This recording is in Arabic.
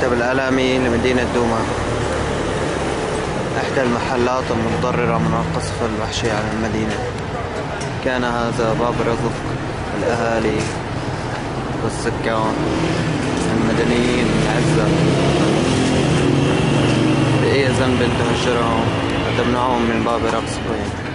المكتب الإعلامي لمدينة دوما. إحدى المحلات المتضررة من القصف الوحشي على المدينة. كان هذا باب رزق الأهالي والسكان المدنيين العزة بأي ذنب تهجرهم وتمنعهم من باب رقصهم